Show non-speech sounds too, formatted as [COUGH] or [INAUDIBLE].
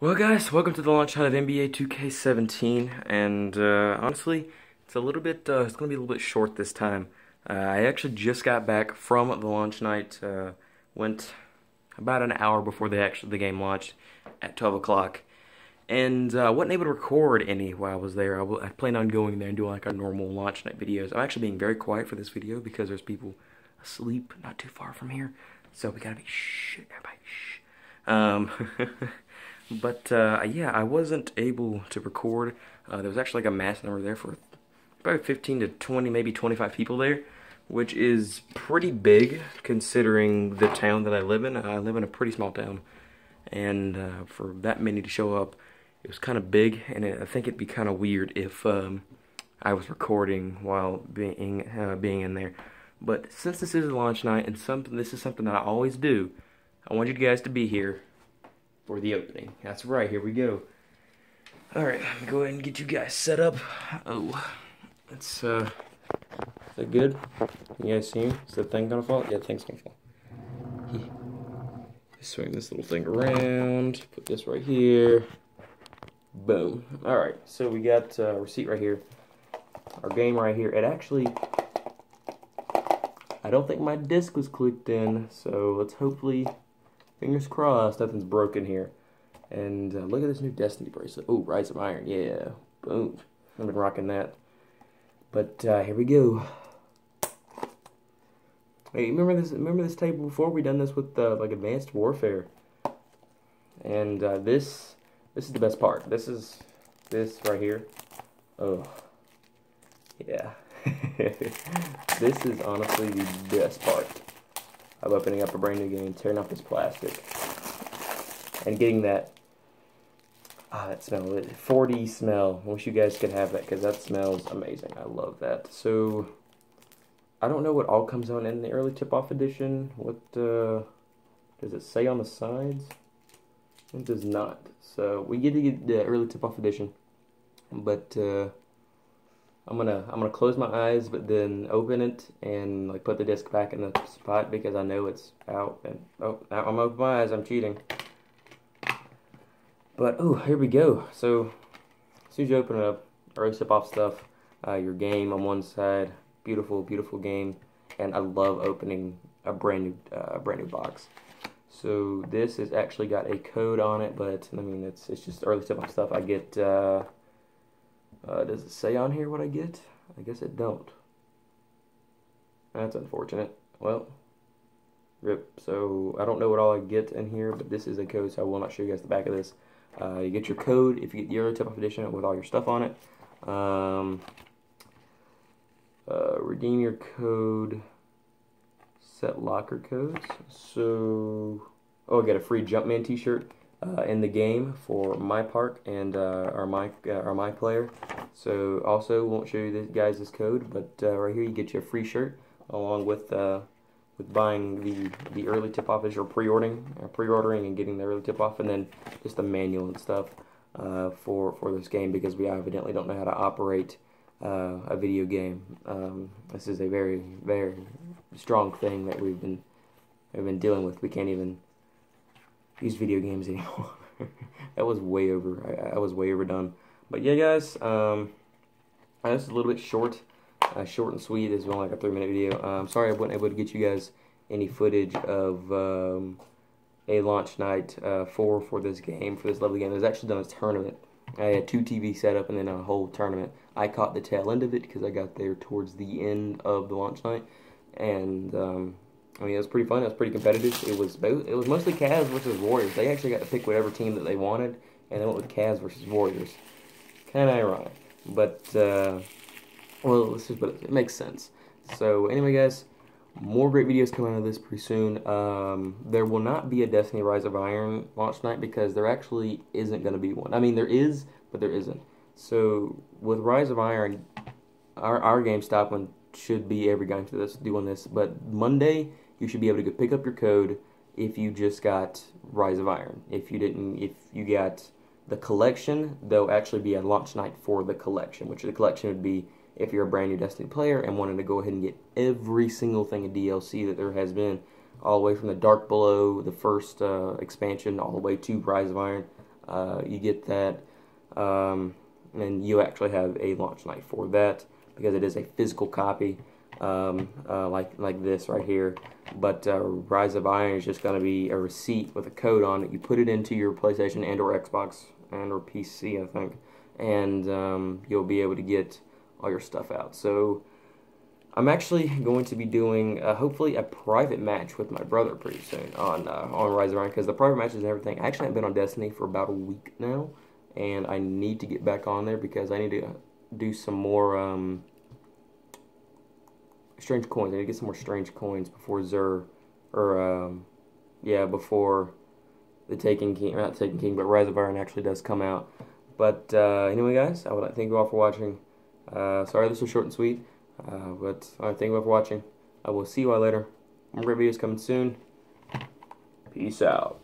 Well, guys, welcome to the launch night of NBA 2K17, and uh, honestly, it's a little bit, uh, it's going to be a little bit short this time. Uh, I actually just got back from the launch night, uh, went about an hour before the actual the game launched at 12 o'clock, and uh, wasn't able to record any while I was there. I, I plan on going there and doing like our normal launch night videos. I'm actually being very quiet for this video because there's people asleep not too far from here, so we gotta be shh, everybody shh. Um, [LAUGHS] But uh, yeah, I wasn't able to record. Uh, there was actually like a mass number there for about 15 to 20, maybe 25 people there, which is pretty big considering the town that I live in. I live in a pretty small town, and uh, for that many to show up, it was kind of big, and it, I think it'd be kind of weird if um, I was recording while being uh, being in there. But since this is launch night, and something this is something that I always do, I want you guys to be here for the opening. That's right, here we go. Alright, let me go ahead and get you guys set up. Oh, that's, uh, is that good? You guys see me? Is the thing gonna fall? Yeah, the thing's gonna fall. Swing this little thing around, put this right here. Boom. Alright, so we got uh, receipt right here. Our game right here. It actually, I don't think my disc was clicked in, so let's hopefully Fingers crossed nothing's broken here. And uh, look at this new Destiny bracelet. Oh, Rise of Iron. Yeah. Boom. I've been rocking that. But uh, here we go. Hey, remember this? Remember this table before? We done this with uh, like Advanced Warfare. And uh, this, this is the best part. This is this right here. Oh, yeah. [LAUGHS] this is honestly the best part of opening up a brand new game, tearing off this plastic, and getting that ah that smell, 4D smell. I wish you guys could have that because that smells amazing. I love that. So I don't know what all comes on in the early tip-off edition. What uh, does it say on the sides? It does not. So we get to get the early tip-off edition, but. Uh, I'm gonna I'm gonna close my eyes, but then open it and like put the disc back in the spot because I know it's out. And oh, now I'm open my eyes. I'm cheating. But oh, here we go. So as soon as you open it up, already sip off stuff. Uh, your game on one side, beautiful, beautiful game, and I love opening a brand new uh, brand new box. So this has actually got a code on it, but I mean it's it's just early tip off stuff. I get. Uh, uh, does it say on here what I get? I guess it don't. That's unfortunate. Well, rip. So I don't know what all I get in here, but this is a code, so I will not show you guys the back of this. Uh, you get your code if you get the Euro Tip-Off Edition with all your stuff on it. Um, uh, redeem your code. Set locker codes. So, oh, I got a free Jumpman T-shirt uh, in the game for my park and uh, our my uh, our my player. So also won't show you this guys this code, but uh, right here you get your free shirt along with uh, with buying the the early tip off as you're pre-ordering uh, pre-ordering and getting the early tip off, and then just the manual and stuff for for this game because we evidently don't know how to operate. a video game. Um, this is a very, very strong thing that we've been we've been dealing with. We can't even use video games anymore. [LAUGHS] that was way over. I, I, was way overdone. But yeah, guys, um, this is a little bit short, uh, short and sweet. This is only like a three minute video. I'm um, sorry I wasn't able to get you guys any footage of um, a launch night uh, for for this game for this lovely game. It was actually done a tournament. I had two TV set up and then a whole tournament. I caught the tail end of it because I got there towards the end of the launch night, and um, I mean, it was pretty fun. It was pretty competitive. It was. It was mostly Cavs versus Warriors. They actually got to pick whatever team that they wanted, and they went with Cavs versus Warriors. Kind of ironic, but uh, well, this is but it makes sense. So anyway, guys, more great videos coming out of this pretty soon. Um, there will not be a Destiny Rise of Iron launch night because there actually isn't going to be one. I mean, there is, but there isn't. So with Rise of Iron, our our GameStop one should be every game for this doing this, but Monday you should be able to go pick up your code if you just got Rise of Iron. If you didn't, if you got the collection, there'll actually be a launch night for the collection, which the collection would be if you're a brand new Destiny player and wanted to go ahead and get every single thing of DLC that there has been, all the way from the Dark Below, the first uh, expansion, all the way to Rise of Iron. uh, you get that, um, and you actually have a launch night for that because it is a physical copy, um, uh, like like this right here. But uh, Rise of Iron is just going to be a receipt with a code on it. You put it into your PlayStation and or Xbox and or PC, I think, and um, you'll be able to get all your stuff out. So I'm actually going to be doing uh, hopefully a private match with my brother pretty soon on uh, on Rise of Iron because the private matches and everything. I actually haven't been on Destiny for about a week now, and I need to get back on there because I need to do some more um, strange coins. I need to get some more strange coins before Xur, or um, yeah, before the Taken King, not Taken King, but Rise of Iron actually does come out. But uh, anyway, guys, I would like to thank you all for watching. Uh, sorry this was short and sweet, uh, but I thank you all for watching. I will see you all later. More great videos coming soon. Peace out.